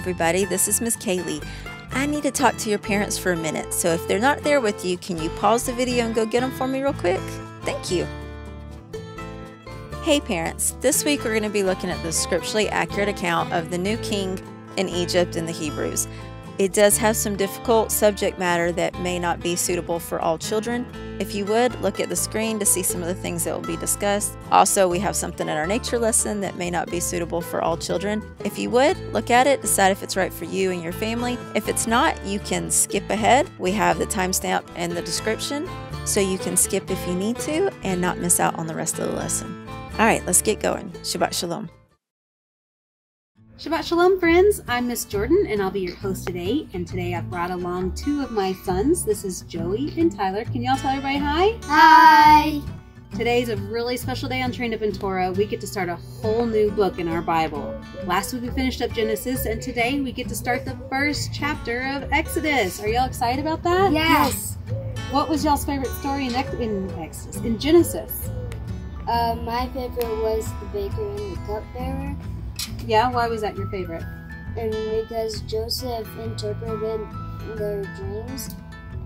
Everybody, this is Miss Kaylee. I need to talk to your parents for a minute, so if they're not there with you, can you pause the video and go get them for me real quick? Thank you. Hey, parents, this week we're going to be looking at the scripturally accurate account of the new king in Egypt and the Hebrews. It does have some difficult subject matter that may not be suitable for all children. If you would, look at the screen to see some of the things that will be discussed. Also, we have something in our nature lesson that may not be suitable for all children. If you would, look at it, decide if it's right for you and your family. If it's not, you can skip ahead. We have the timestamp and the description, so you can skip if you need to and not miss out on the rest of the lesson. All right, let's get going. Shabbat Shalom. Shabbat Shalom, friends. I'm Miss Jordan, and I'll be your host today. And today I've brought along two of my sons. This is Joey and Tyler. Can y'all tell everybody hi? Hi. Today's a really special day on Trained Up in Torah. We get to start a whole new book in our Bible. Last week we finished up Genesis, and today we get to start the first chapter of Exodus. Are y'all excited about that? Yes. What was y'all's favorite story in, Ex- in Exodus? In Genesis? Uh, my favorite was the baker and the cupbearer, Yeah, why was that your favorite? and because Joseph interpreted their dreams,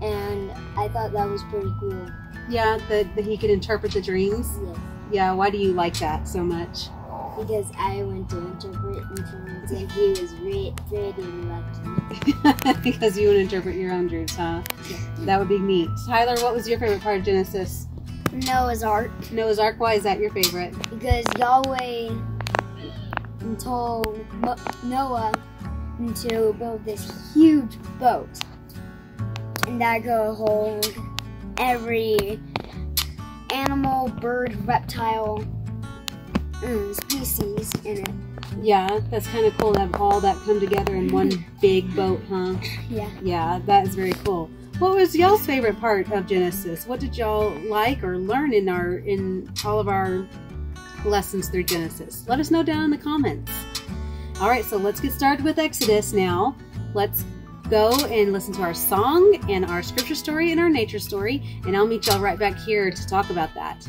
and I thought that was pretty cool. Yeah, that, that he could interpret the dreams. Yes. Yeah, why do you like that so much? Because I went to interpret dreams, and he was re- pretty lucky. because you would interpret your own dreams, huh? Yeah. That would be neat. Tyler, what was your favorite part of Genesis? Noah's Ark, Noah's Ark. Why is that your favorite? because Yahweh told Mo- Noah to build this huge boat, and that could hold every animal, bird, reptile, um, species in it. Yeah, that's kind of cool to have all that come together in one big boat, huh? Yeah. Yeah, that is very cool. What was y'all's favorite part of Genesis? What did y'all like or learn in our in all of our lessons through Genesis? Let us know down in the comments. All right, so let's get started with Exodus now. Let's go and listen to our song and our scripture story and our nature story, and I'll meet y'all right back here to talk about that.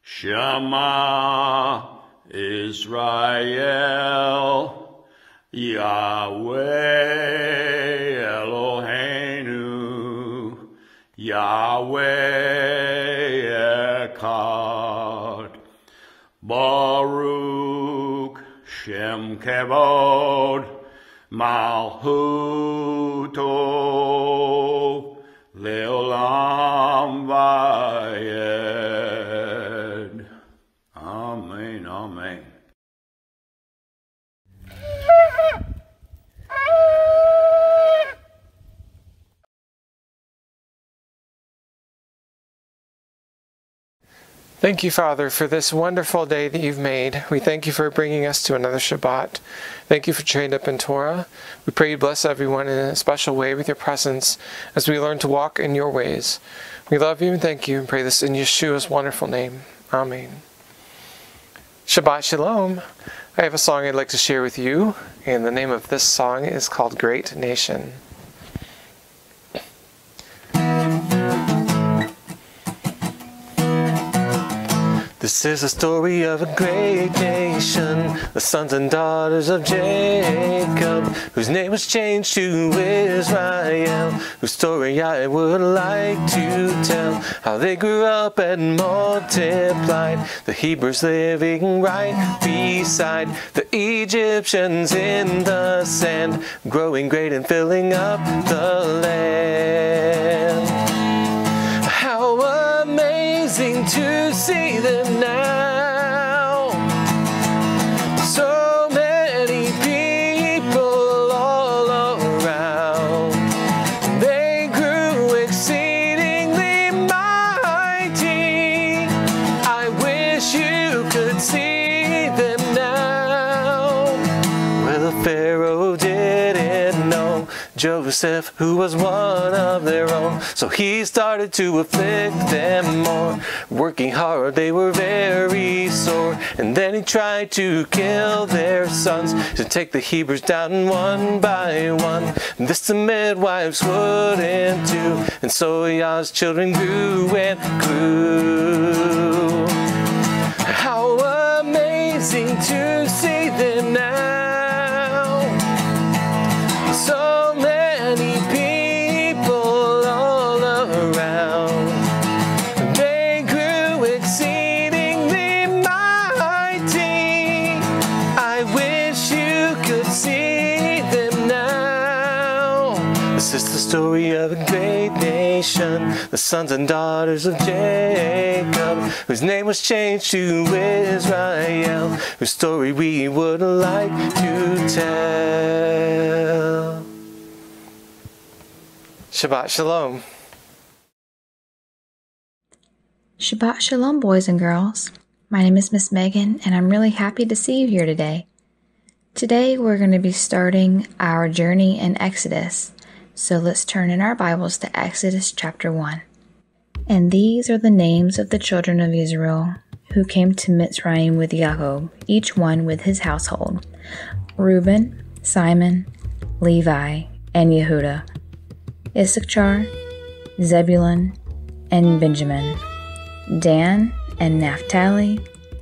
Shema Israel Yahweh Eloheinu Yahweh Shem Kevod Malchuto Leolam Vayed. Amen, amen. Thank you, Father, for this wonderful day that you've made. We thank you for bringing us to another Shabbat. Thank you for trained up in Torah. We pray you bless everyone in a special way with your presence as we learn to walk in your ways. We love you and thank you and pray this in Yeshua's wonderful name. Amen. Shabbat Shalom. I have a song I'd like to share with you, and the name of this song is called Great Nation. This is the story of a great nation, the sons and daughters of Jacob, whose name was changed to Israel, whose story I would like to tell. How they grew up and multiplied, the Hebrews living right beside the Egyptians in the sand, growing great and filling up the land. To see them now. Joseph, who was one of their own. So he started to afflict them more. Working hard, they were very sore. And then he tried to kill their sons, to take the Hebrews down one by one. This the midwives wouldn't do. And so Yah's children grew and grew. How amazing to see nation, the sons and daughters of Jacob, whose name was changed to Israel, whose story we would like to tell. Shabbat Shalom. Shabbat Shalom, boys and girls. My name is Miss Megan, and I'm really happy to see you here today. Today, we're going to be starting our journey in Exodus. So let's turn in our Bibles to Exodus chapter 1. And these are the names of the children of Israel who came to Mitzrayim with Yaakov, each one with his household Reuben, Simon, Levi, and Yehuda, Issachar, Zebulun, and Benjamin. Dan and Naphtali,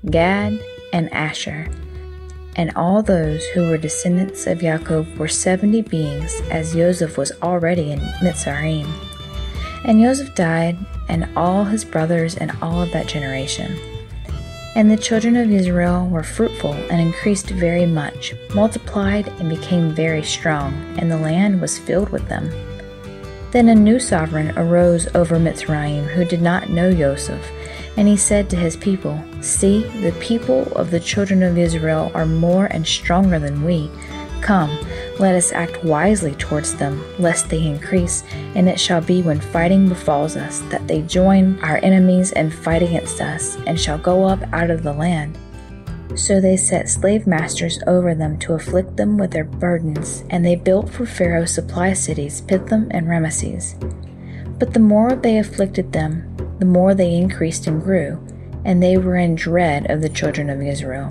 Gad and Asher. And all those who were descendants of Jacob were seventy beings, as Joseph was already in Mitzrayim. And Joseph died, and all his brothers and all of that generation. And the children of Israel were fruitful and increased very much, multiplied and became very strong, and the land was filled with them. Then a new sovereign arose over Mitzrayim who did not know Joseph and he said to his people, See, the people of the children of Israel are more and stronger than we. Come, let us act wisely towards them, lest they increase. And it shall be when fighting befalls us, that they join our enemies and fight against us, and shall go up out of the land. So they set slave masters over them to afflict them with their burdens, and they built for Pharaoh supply cities, Pithom and Rameses. But the more they afflicted them, the more they increased and grew, and they were in dread of the children of Israel.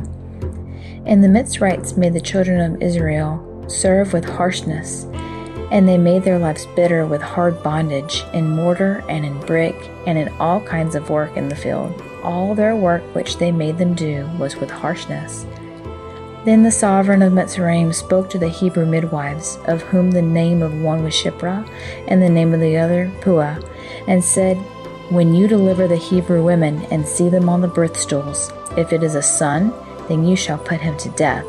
And the Mitzrites made the children of Israel serve with harshness, and they made their lives bitter with hard bondage, in mortar and in brick, and in all kinds of work in the field. All their work which they made them do was with harshness. Then the sovereign of Mitzrayim spoke to the Hebrew midwives, of whom the name of one was Shiphrah, and the name of the other Puah, and said, when you deliver the Hebrew women and see them on the birth stools, if it is a son, then you shall put him to death.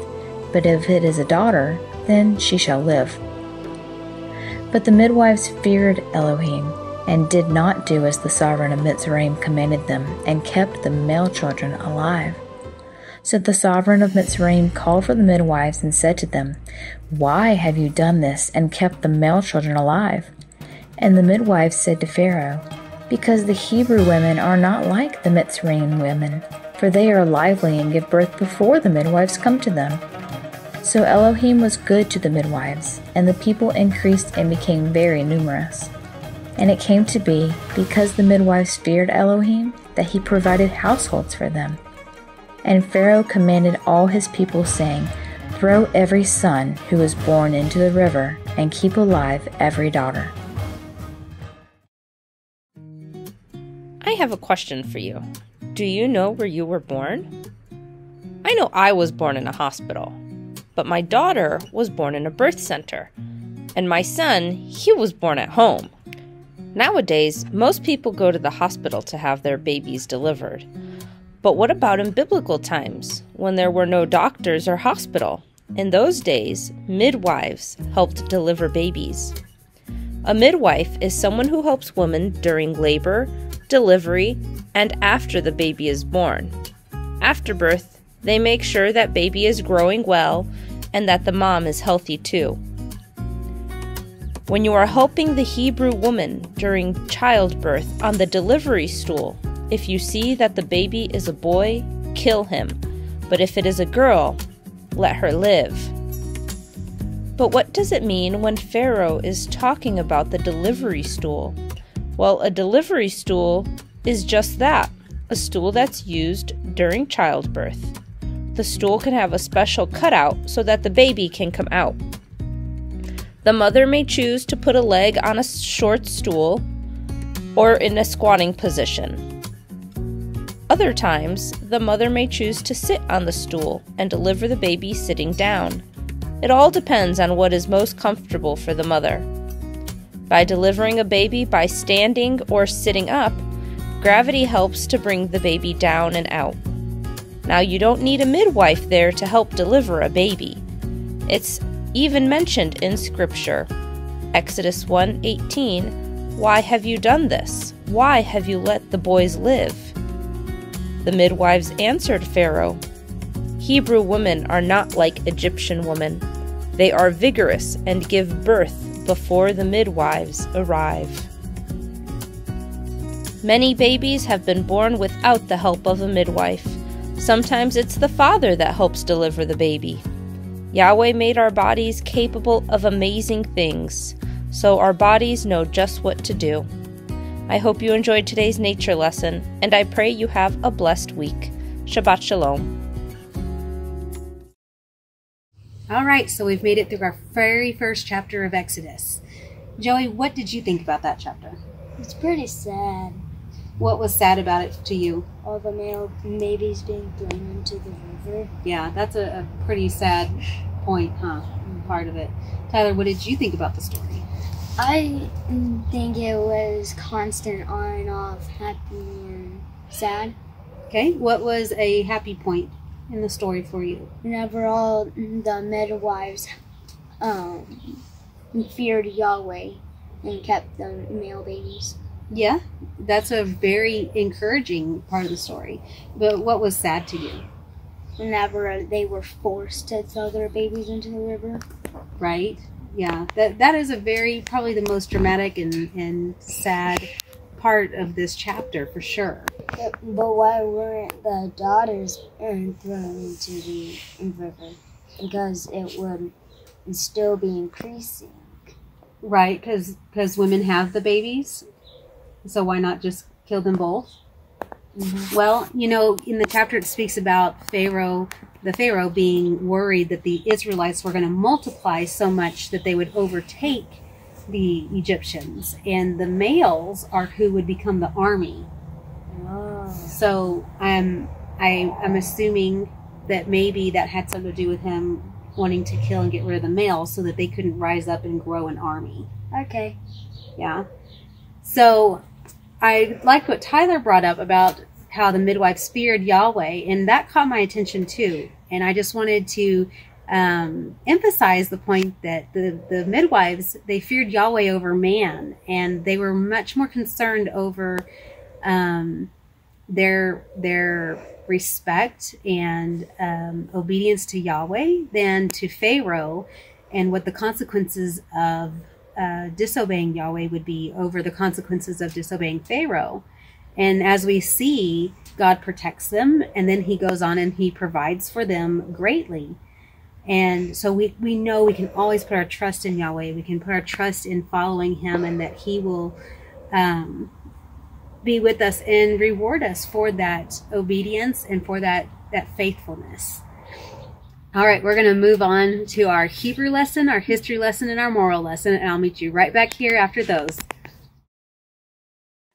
But if it is a daughter, then she shall live. But the midwives feared Elohim, and did not do as the sovereign of Mitzrayim commanded them, and kept the male children alive. So the sovereign of Mitzrayim called for the midwives and said to them, Why have you done this and kept the male children alive? And the midwives said to Pharaoh, because the Hebrew women are not like the Mitzrayim women, for they are lively and give birth before the midwives come to them. So Elohim was good to the midwives, and the people increased and became very numerous. And it came to be, because the midwives feared Elohim, that he provided households for them. And Pharaoh commanded all his people, saying, Throw every son who is born into the river, and keep alive every daughter. Have a question for you. Do you know where you were born? I know I was born in a hospital, but my daughter was born in a birth center, and my son, he was born at home. Nowadays, most people go to the hospital to have their babies delivered. But what about in biblical times, when there were no doctors or hospital? In those days, midwives helped deliver babies. A midwife is someone who helps women during labor, delivery, and after the baby is born. After birth, they make sure that baby is growing well and that the mom is healthy too. When you are helping the Hebrew woman during childbirth on the delivery stool, if you see that the baby is a boy, kill him. But if it is a girl, let her live. But what does it mean when Pharaoh is talking about the delivery stool? Well, a delivery stool is just that a stool that's used during childbirth. The stool can have a special cutout so that the baby can come out. The mother may choose to put a leg on a short stool or in a squatting position. Other times, the mother may choose to sit on the stool and deliver the baby sitting down. It all depends on what is most comfortable for the mother. By delivering a baby by standing or sitting up, gravity helps to bring the baby down and out. Now, you don't need a midwife there to help deliver a baby. It's even mentioned in Scripture. Exodus 1:18 Why have you done this? Why have you let the boys live? The midwives answered Pharaoh, Hebrew women are not like Egyptian women. They are vigorous and give birth before the midwives arrive. Many babies have been born without the help of a midwife. Sometimes it's the father that helps deliver the baby. Yahweh made our bodies capable of amazing things, so our bodies know just what to do. I hope you enjoyed today's nature lesson, and I pray you have a blessed week. Shabbat Shalom. All right, so we've made it through our very first chapter of Exodus. Joey, what did you think about that chapter? It's pretty sad. What was sad about it to you? All the male babies being thrown into the river. Yeah, that's a, a pretty sad point, huh? Mm-hmm. Part of it. Tyler, what did you think about the story? I think it was constant on and off, happy and sad. Okay, what was a happy point in the story for you? Whenever all the midwives um, feared Yahweh and kept the male babies. Yeah, that's a very encouraging part of the story. But what was sad to you? Whenever they were forced to throw their babies into the river. Right? Yeah, that that is a very probably the most dramatic and, and sad part of this chapter for sure. But, but why weren't the daughters thrown into the river? Because it would still be increasing. Right, because because women have the babies, so why not just kill them both? Mm-hmm. Well, you know, in the chapter it speaks about Pharaoh, the Pharaoh being worried that the Israelites were going to multiply so much that they would overtake the Egyptians, and the males are who would become the army. Ah. So I'm I, I'm assuming that maybe that had something to do with him wanting to kill and get rid of the males so that they couldn't rise up and grow an army. Okay. Yeah. So I like what Tyler brought up about how the midwives feared Yahweh, and that caught my attention too. And I just wanted to um, emphasize the point that the, the midwives they feared Yahweh over man, and they were much more concerned over um, their their respect and um, obedience to Yahweh than to Pharaoh, and what the consequences of uh, disobeying Yahweh would be over the consequences of disobeying Pharaoh. And as we see, God protects them, and then He goes on and He provides for them greatly. And so we, we know we can always put our trust in Yahweh. We can put our trust in following Him, and that He will um, be with us and reward us for that obedience and for that that faithfulness. All right, we're going to move on to our Hebrew lesson, our history lesson, and our moral lesson, and I'll meet you right back here after those.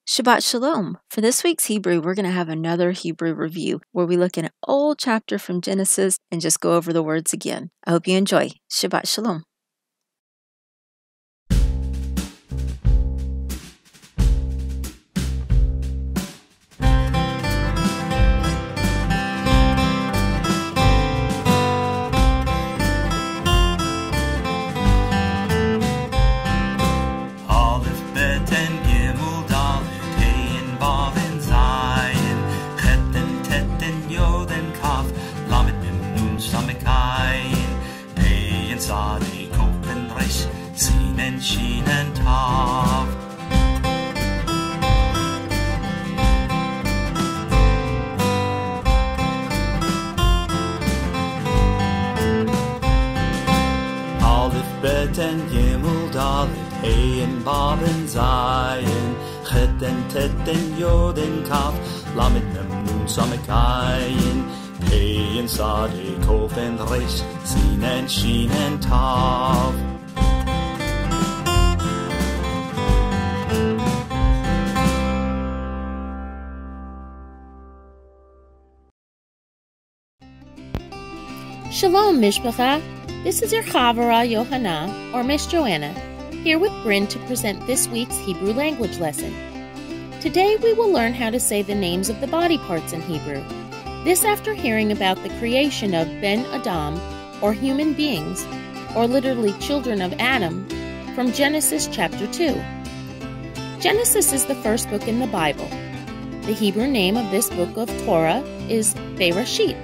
Shabbat Shalom. For this week's Hebrew, we're going to have another Hebrew review where we look at an old chapter from Genesis and just go over the words again. I hope you enjoy. Shabbat Shalom. Gimel, Dalet, Hey, and Vav, and Zayin, Chet, and Tet, and Yod, and Kaf, Lamed, Mem, Nun, Samek, Ayin, Hey, and Sadi, Kof, and Resh, Shalom, Mishpacha. This is your Chavara Yohana, or Miss Joanna, here with Bryn to present this week's Hebrew language lesson. Today we will learn how to say the names of the body parts in Hebrew. This after hearing about the creation of Ben Adam, or human beings, or literally children of Adam, from Genesis chapter 2. Genesis is the first book in the Bible. The Hebrew name of this book of Torah is Bereshit,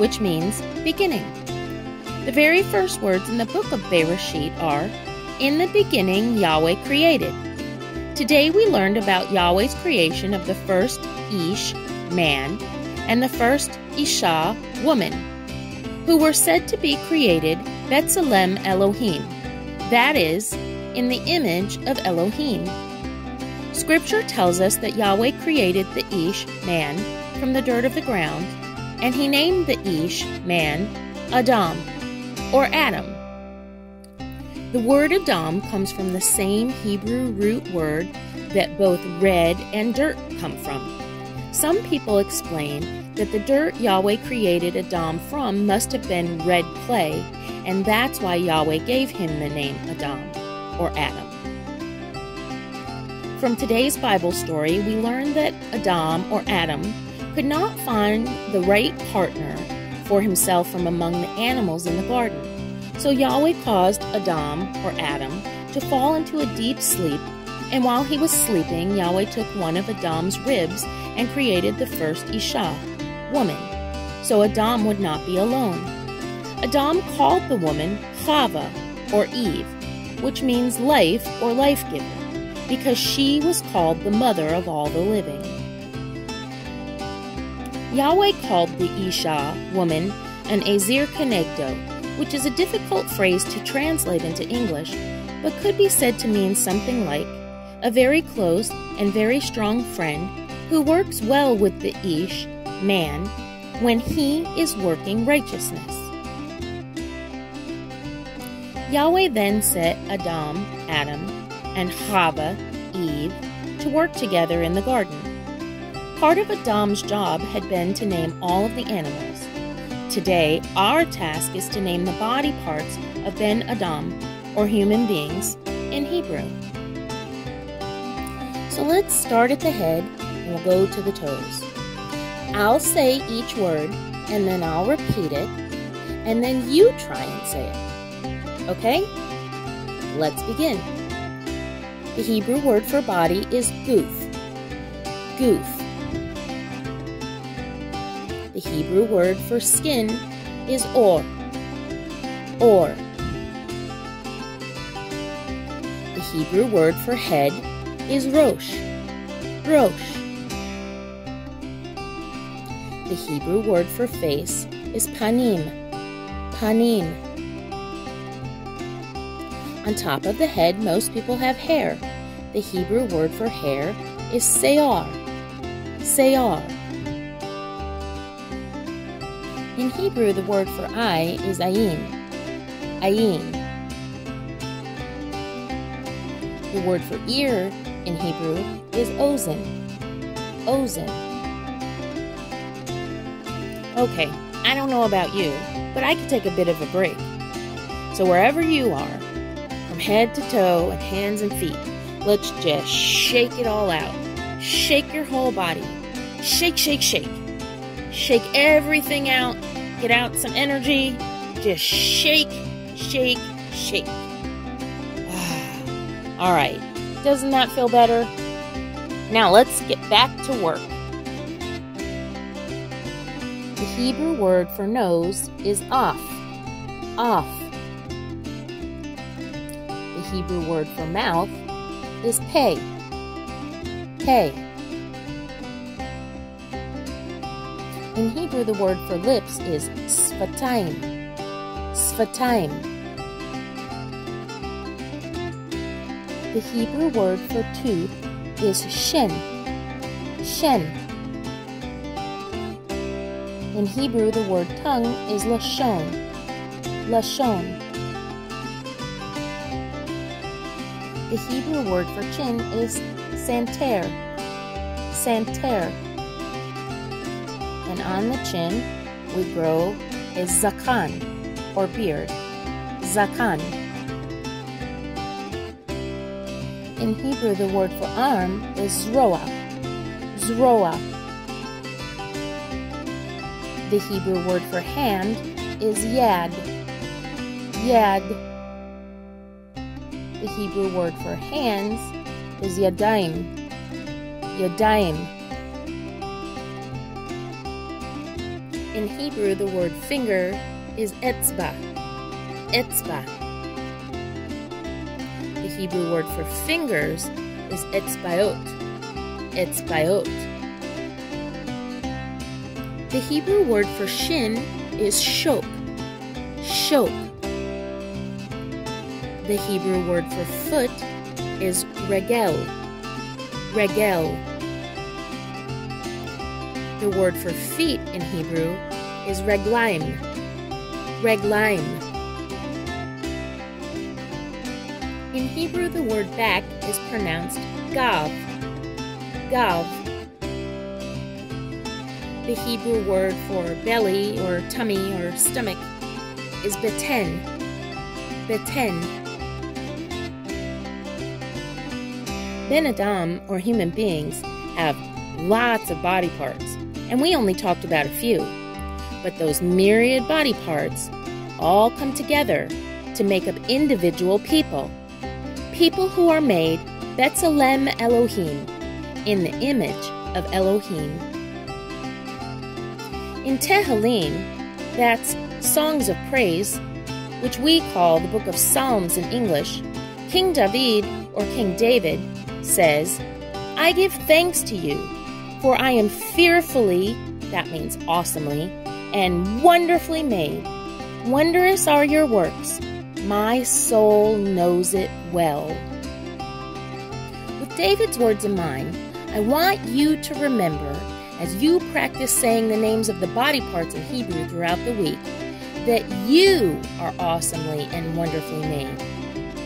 which means beginning. The very first words in the book of Bereshit are In the beginning, Yahweh created. Today we learned about Yahweh's creation of the first Ish, man, and the first Isha, woman, who were said to be created Betzalem Elohim, that is, in the image of Elohim. Scripture tells us that Yahweh created the Ish, man, from the dirt of the ground, and he named the Ish, man, Adam, or Adam. The word Adam comes from the same Hebrew root word that both red and dirt come from. Some people explain that the dirt Yahweh created Adam from must have been red clay, and that's why Yahweh gave him the name Adam, or Adam. From today's Bible story, we learn that Adam, or Adam, could not find the right partner for himself from among the animals in the garden. So Yahweh caused Adam, or Adam, to fall into a deep sleep, and while he was sleeping, Yahweh took one of Adam's ribs and created the first Isha, woman, so Adam would not be alone. Adam called the woman Chava, or Eve, which means life or life giver, because she was called the mother of all the living. Yahweh called the Isha, woman, an Ezer Kenegdo, which is a difficult phrase to translate into English, but could be said to mean something like a very close and very strong friend who works well with the Ish, man, when he is working righteousness. Yahweh then set Adam, Adam, and Chava, Eve, to work together in the garden. Part of Adam's job had been to name all of the animals. Today, our task is to name the body parts of Ben Adam, or human beings, in Hebrew. So let's start at the head and we'll go to the toes. I'll say each word and then I'll repeat it, and then you try and say it. Okay? Let's begin. The Hebrew word for body is goof. Goof. The Hebrew word for skin is or. Or. The Hebrew word for head is rosh. Rosh. The Hebrew word for face is panim. Panim. On top of the head, most people have hair. The Hebrew word for hair is seor. Seor. In Hebrew, the word for eye is ayin. Ayin. The word for ear in Hebrew is ozen. Ozen. Okay, I don't know about you, but I could take a bit of a break. So wherever you are, from head to toe and hands and feet, let's just shake it all out. Shake your whole body. Shake, shake, shake. Shake everything out. Get out some energy. Just shake, shake, shake. all right. Doesn't that feel better? Now let's get back to work. The Hebrew word for nose is off. Off. The Hebrew word for mouth is pay. Pay. In Hebrew, the word for lips is sfatayim. Sfatayim. The Hebrew word for tooth is shen. Shen. In Hebrew, the word tongue is lashon. Lashon. The Hebrew word for chin is santer. Santer. And on the chin, we grow a zakan, or beard. Zakan. In Hebrew, the word for arm is zroa. Zroa. The Hebrew word for hand is yad. Yad. The Hebrew word for hands is yadaim. Yadaim. In Hebrew, the word finger is etzba. Etzba. The Hebrew word for fingers is etzbayot. Etzbayot. The Hebrew word for shin is shok. Shok. The Hebrew word for foot is regel. Regel. The word for feet in Hebrew is reglaim. Reglaim. In Hebrew, the word back is pronounced gav. Gav. The Hebrew word for belly or tummy or stomach is beten. Beten. Ben Adam, or human beings, have lots of body parts, and we only talked about a few. But those myriad body parts all come together to make up individual people. People who are made Betzalem Elohim, in the image of Elohim. In Tehillim, that's Songs of Praise, which we call the Book of Psalms in English, King David, or King David, says, I give thanks to you, for I am fearfully, that means awesomely, and wonderfully made. Wondrous are your works. My soul knows it well. With David's words in mind, I want you to remember, as you practice saying the names of the body parts in Hebrew throughout the week, that you are awesomely and wonderfully made.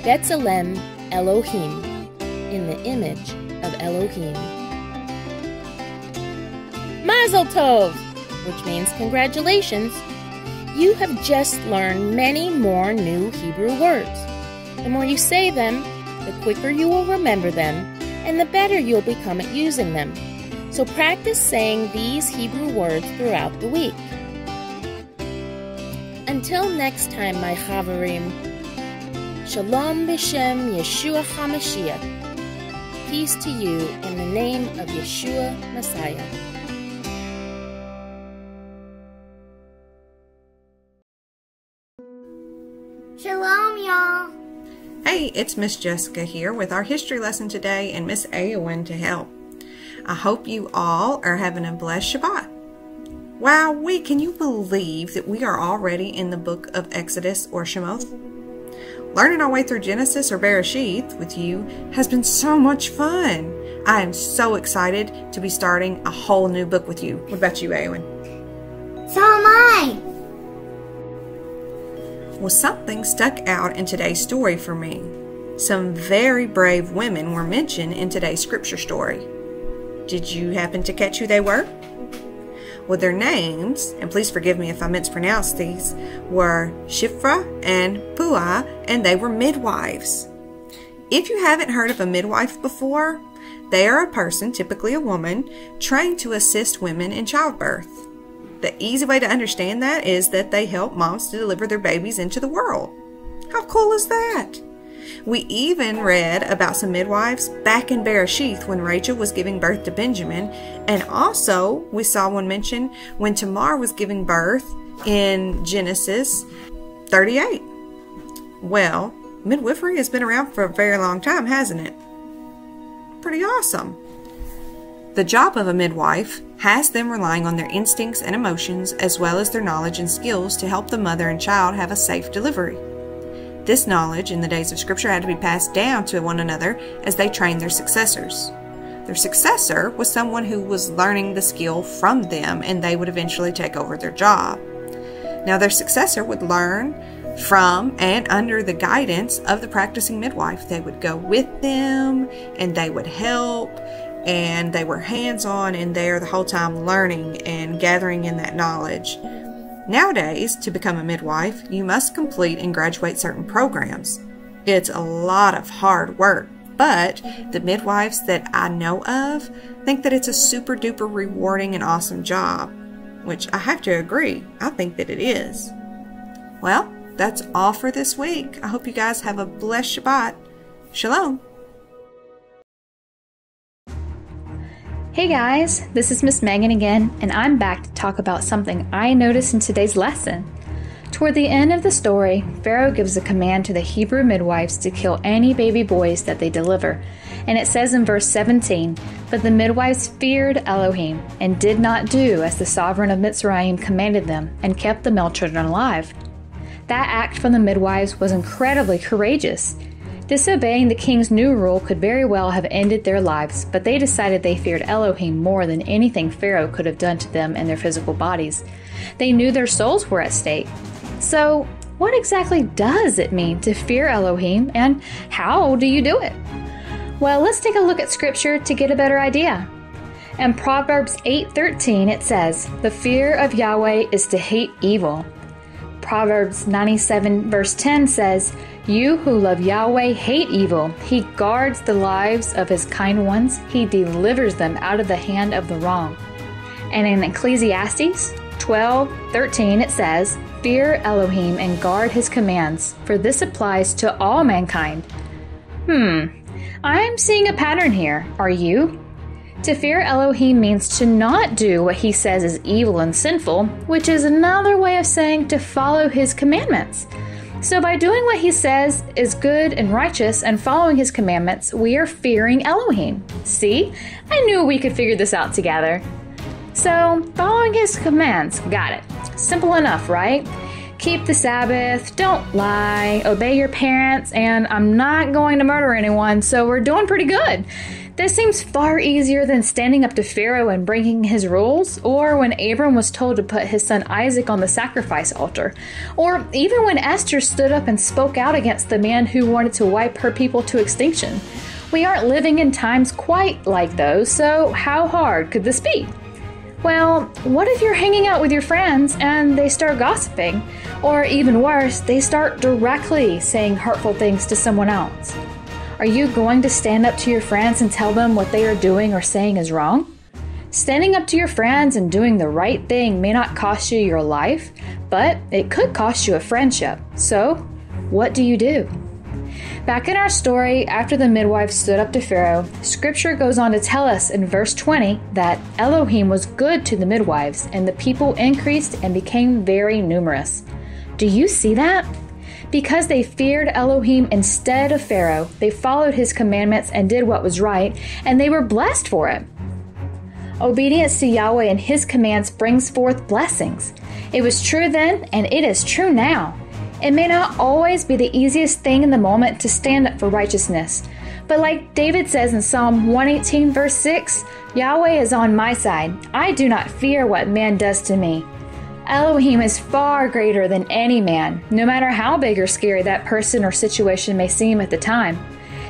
Betzalem Elohim, in the image of Elohim. Mazel Tov, which means congratulations. You have just learned many more new Hebrew words. The more you say them, the quicker you will remember them, and the better you'll become at using them. So practice saying these Hebrew words throughout the week. Until next time, my Chavarim, Shalom B'Shem Yeshua HaMashiach. Peace to you in the name of Yeshua Messiah. Hey, it's Miss Jessica here with our history lesson today and Miss Aowen to help. I hope you all are having a blessed Shabbat. Wow, we can you believe that we are already in the book of Exodus or Shemoth? Learning our way through Genesis or Bereshith with you has been so much fun. I am so excited to be starting a whole new book with you. What about you, Aowen? So am I. Well, something stuck out in today's story for me. Some very brave women were mentioned in today's scripture story. Did you happen to catch who they were? Well, their names, and please forgive me if I mispronounce these, were Shifra and Puah, and they were midwives. If you haven't heard of a midwife before, they are a person, typically a woman, trained to assist women in childbirth. The easy way to understand that is that they help moms to deliver their babies into the world. How cool is that? We even read about some midwives back in Bereshith when Rachel was giving birth to Benjamin, and also we saw one mention when Tamar was giving birth in Genesis 38. Well, midwifery has been around for a very long time, hasn't it? Pretty awesome. The job of a midwife has them relying on their instincts and emotions as well as their knowledge and skills to help the mother and child have a safe delivery. This knowledge in the days of Scripture had to be passed down to one another as they trained their successors. Their successor was someone who was learning the skill from them and they would eventually take over their job. Now, their successor would learn from and under the guidance of the practicing midwife. They would go with them and they would help, and they were hands on and there the whole time learning and gathering in that knowledge. Nowadays, to become a midwife, you must complete and graduate certain programs. It's a lot of hard work, but the midwives that I know of think that it's a super duper rewarding and awesome job, which I have to agree, I think that it is. Well, that's all for this week. I hope you guys have a blessed Shabbat. Shalom. Hey guys, this is Miss Megan again, and I'm back to talk about something I noticed in today's lesson. Toward the end of the story, Pharaoh gives a command to the Hebrew midwives to kill any baby boys that they deliver. And it says in verse 17, But the midwives feared Elohim and did not do as the sovereign of Mitzrayim commanded them and kept the male children alive. That act from the midwives was incredibly courageous. Disobeying the king's new rule could very well have ended their lives, but they decided they feared Elohim more than anything Pharaoh could have done to them and their physical bodies. They knew their souls were at stake. So, what exactly does it mean to fear Elohim, and how do you do it? Well, let's take a look at scripture to get a better idea. In Proverbs 8:13 it says, "The fear of Yahweh is to hate evil." Proverbs 97 verse 10 says, "You who love Yahweh hate evil. He guards the lives of his kind ones. He delivers them out of the hand of the wrong." And in Ecclesiastes 12:13 it says, "Fear Elohim and guard his commands, for this applies to all mankind." Hmm. I'm seeing a pattern here. Are you? To fear Elohim means to not do what he says is evil and sinful, which is another way of saying to follow his commandments. So, by doing what he says is good and righteous and following his commandments, we are fearing Elohim. See? I knew we could figure this out together. So, following his commands, got it. Simple enough, right? Keep the Sabbath, don't lie, obey your parents, and I'm not going to murder anyone, so we're doing pretty good. This seems far easier than standing up to Pharaoh and breaking his rules, or when Abram was told to put his son Isaac on the sacrifice altar, or even when Esther stood up and spoke out against the man who wanted to wipe her people to extinction. We aren't living in times quite like those, so how hard could this be? Well, what if you're hanging out with your friends and they start gossiping? Or even worse, they start directly saying hurtful things to someone else? Are you going to stand up to your friends and tell them what they are doing or saying is wrong? Standing up to your friends and doing the right thing may not cost you your life, but it could cost you a friendship. So, what do you do? Back in our story, after the midwife stood up to Pharaoh, scripture goes on to tell us in verse 20 that Elohim was good to the midwives, and the people increased and became very numerous. Do you see that? Because they feared Elohim instead of Pharaoh, they followed his commandments and did what was right, and they were blessed for it. Obedience to Yahweh and his commands brings forth blessings. It was true then, and it is true now. It may not always be the easiest thing in the moment to stand up for righteousness, but like David says in Psalm 118, verse 6, Yahweh is on my side. I do not fear what man does to me. Elohim is far greater than any man, no matter how big or scary that person or situation may seem at the time.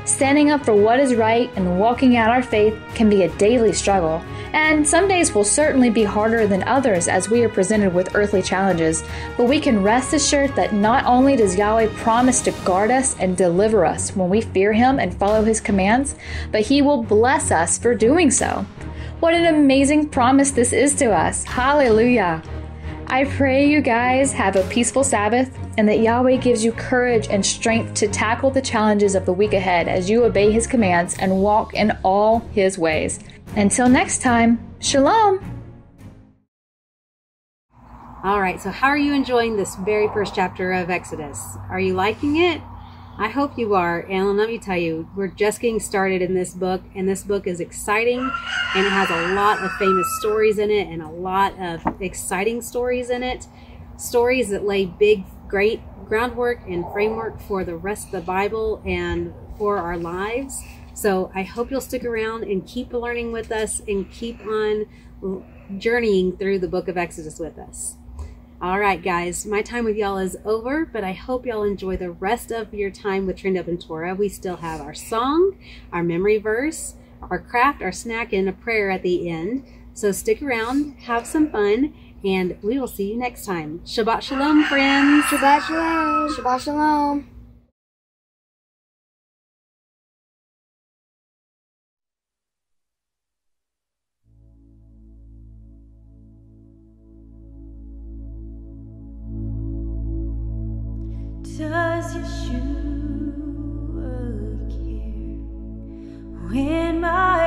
Standing up for what is right and walking out our faith can be a daily struggle, and some days will certainly be harder than others as we are presented with earthly challenges. But we can rest assured that not only does Yahweh promise to guard us and deliver us when we fear Him and follow His commands, but He will bless us for doing so. What an amazing promise this is to us! Hallelujah! I pray you guys have a peaceful Sabbath and that Yahweh gives you courage and strength to tackle the challenges of the week ahead as you obey His commands and walk in all His ways. Until next time, Shalom! All right, so how are you enjoying this very first chapter of Exodus? Are you liking it? I hope you are. And let me tell you, we're just getting started in this book, and this book is exciting and it has a lot of famous stories in it and a lot of exciting stories in it. Stories that lay big, great groundwork and framework for the rest of the Bible and for our lives. So I hope you'll stick around and keep learning with us and keep on journeying through the book of Exodus with us. All right, guys, my time with y'all is over, but I hope y'all enjoy the rest of your time with Trained Up in Torah. We still have our song, our memory verse, our craft, our snack, and a prayer at the end. So stick around, have some fun, and we will see you next time. Shabbat Shalom, friends. Shabbat Shalom. Shabbat Shalom. Jesus, Yeshua, care? When my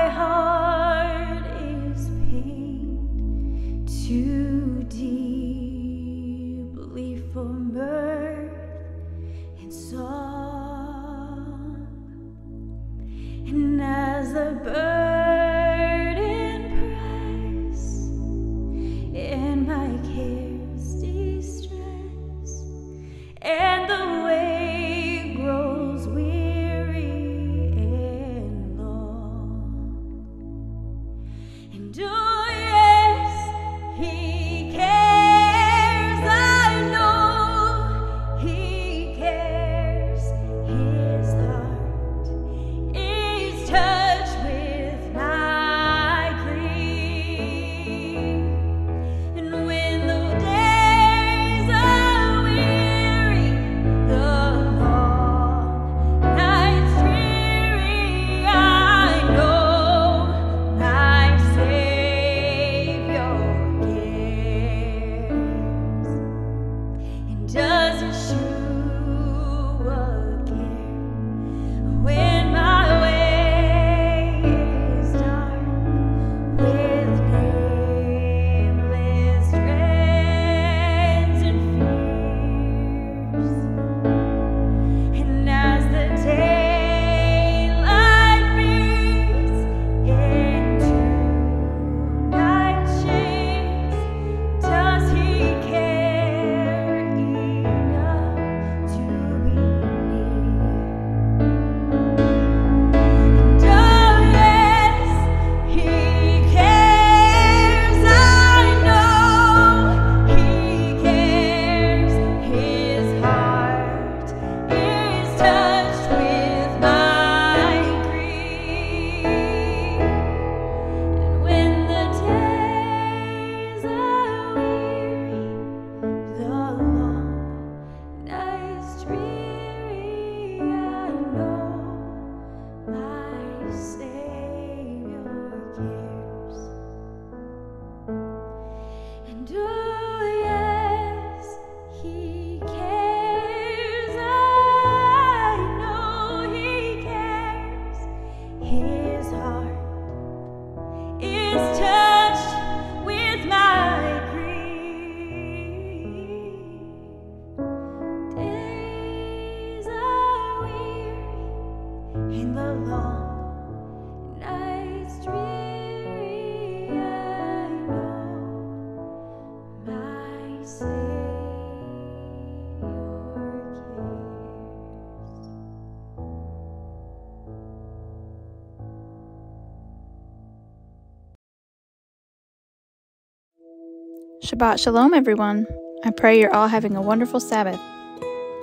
Shabbat Shalom, everyone. I pray you're all having a wonderful Sabbath.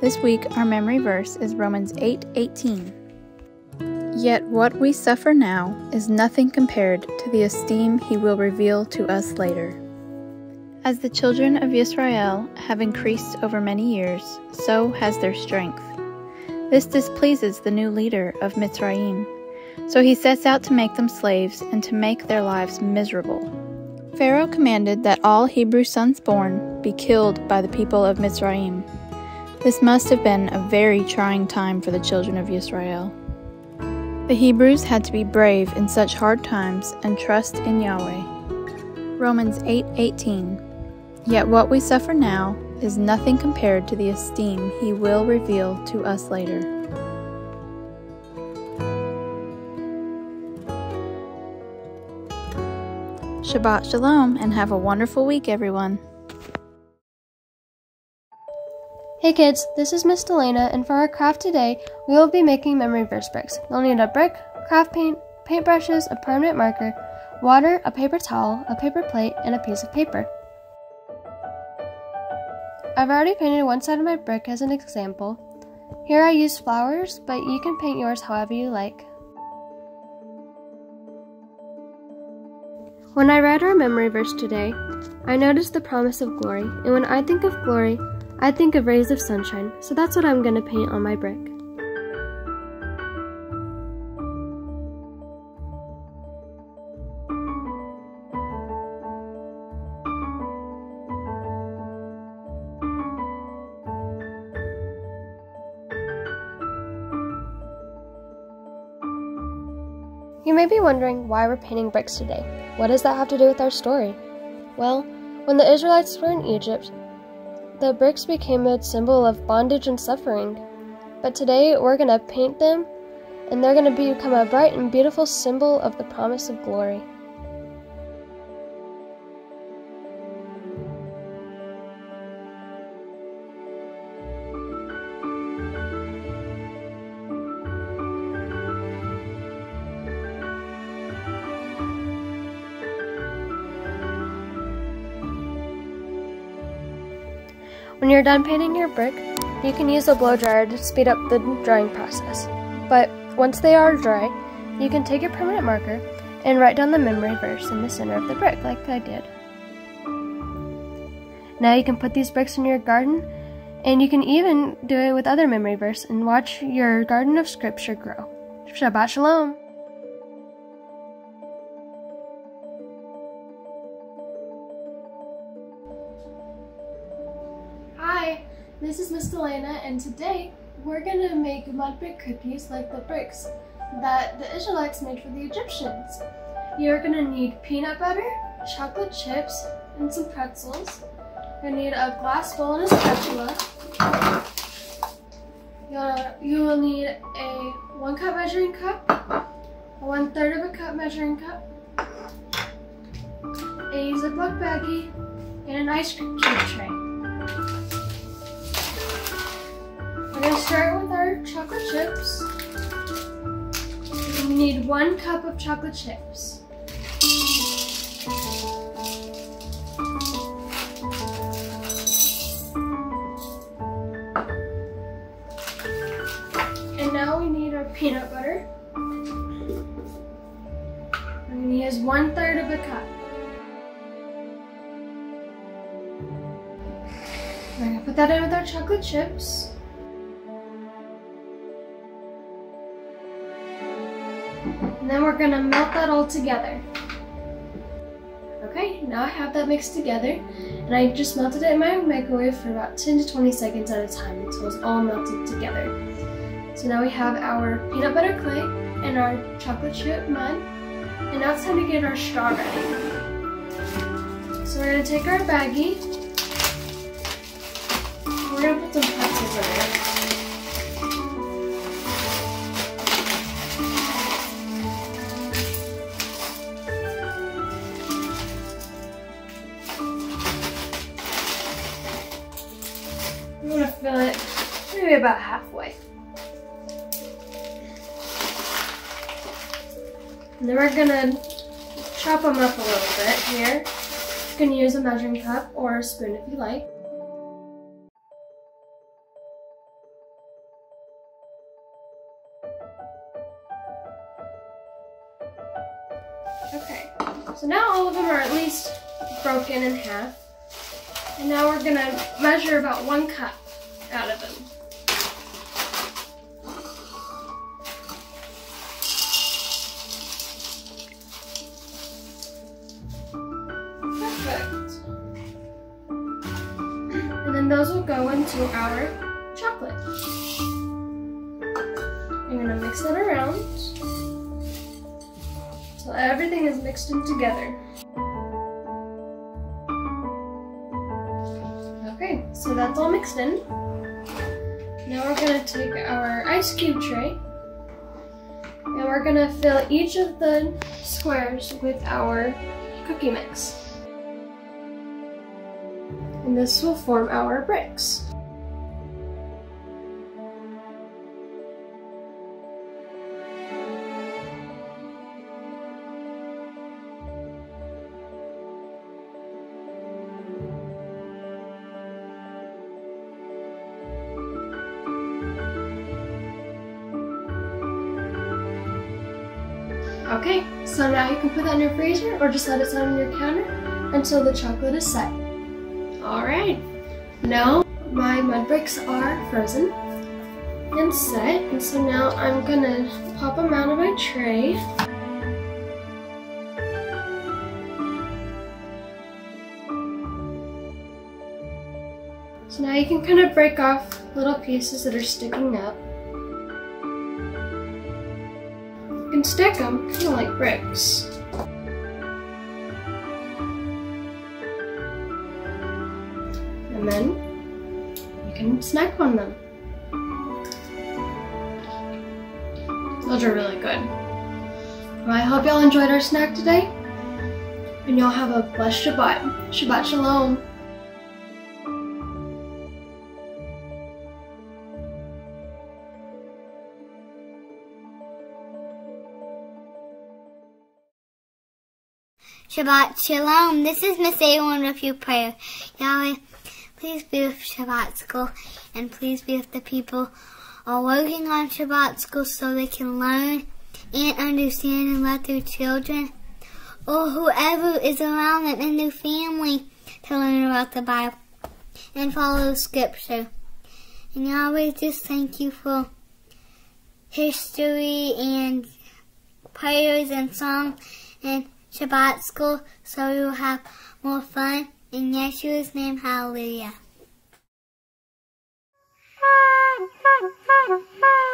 This week, our memory verse is Romans 8 18. Yet what we suffer now is nothing compared to the esteem he will reveal to us later. As the children of Israel have increased over many years, so has their strength. This displeases the new leader of Mitzrayim, so he sets out to make them slaves and to make their lives miserable. Pharaoh commanded that all Hebrew sons born be killed by the people of Mitzrayim. This must have been a very trying time for the children of Israel. The Hebrews had to be brave in such hard times and trust in Yahweh. Romans 8:18 Yet what we suffer now is nothing compared to the esteem he will reveal to us later. Shabbat Shalom and have a wonderful week, everyone. Hey kids, this is Miss Delana, and for our craft today, we will be making memory verse bricks. You'll need a brick, craft paint, paintbrushes, a permanent marker, water, a paper towel, a paper plate, and a piece of paper. I've already painted one side of my brick as an example. Here I used flowers, but you can paint yours however you like. When I read our memory verse today, I noticed the promise of glory, and when I think of glory, I think of rays of sunshine, so that's what I'm going to paint on my brick. You may be wondering why we're painting bricks today. What does that have to do with our story? Well, When the Israelites were in Egypt, the bricks became a symbol of bondage and suffering. But today we're going to paint them, and they're going to become a bright and beautiful symbol of the promise of glory. When you're done painting your brick, you can use a blow dryer to speed up the drying process. But once they are dry, you can take your permanent marker and write down the memory verse in the center of the brick, like I did. Now you can put these bricks in your garden, and you can even do it with other memory verse and watch your garden of scripture grow. Shabbat Shalom! Delana, and today we're gonna make mud brick cookies like the bricks that the Israelites made for the Egyptians. You're gonna need peanut butter, chocolate chips, and some pretzels. You're gonna need a glass bowl and a spatula. You'll, you will need a one cup measuring cup, a one third of a cup measuring cup, a Ziploc baggie, and an ice cream tray. We're gonna start with our chocolate chips. We need one cup of chocolate chips. And now we need our peanut butter. I'm gonna use one third of a cup. We're gonna put that in with our chocolate chips. And then we're gonna melt that all together. Okay, now I have that mixed together, and I just melted it in my microwave for about 10 to 20 seconds at a time until it's all melted together. So now we have our peanut butter clay and our chocolate chip mud, and now it's time to get our straw ready. So we're gonna take our baggie, we're gonna put some pretzels in it. About halfway. And then we're gonna chop them up a little bit here. You can use a measuring cup or a spoon if you like. Okay, so now all of them are at least broken in half. And now we're gonna measure about one cup out of them. Together. Okay, so that's all mixed in. Now we're gonna take our ice cube tray and we're gonna fill each of the squares with our cookie mix. And this will form our bricks. Okay, so now you can put that in your freezer or just let it sit on your counter until the chocolate is set. Alright, now my mud bricks are frozen and set, and so now I'm gonna pop them out of my tray. So now you can kind of break off little pieces that are sticking up. Stack them kind of like bricks. and then you can snack on them. Those are really good. Well, I hope y'all enjoyed our snack today. And y'all have a blessed Shabbat. Shabbat Shalom. Shabbat Shalom. This is Miss A1 with your prayer. Yahweh, please be with Shabbat School and please be with the people all working on Shabbat School so they can learn and understand and let their children or whoever is around them and their family to learn about the Bible and follow Scripture. And Yahweh, just thank you for history and prayers and song and Shabbat school so we will have more fun. In Yeshua's name, hallelujah.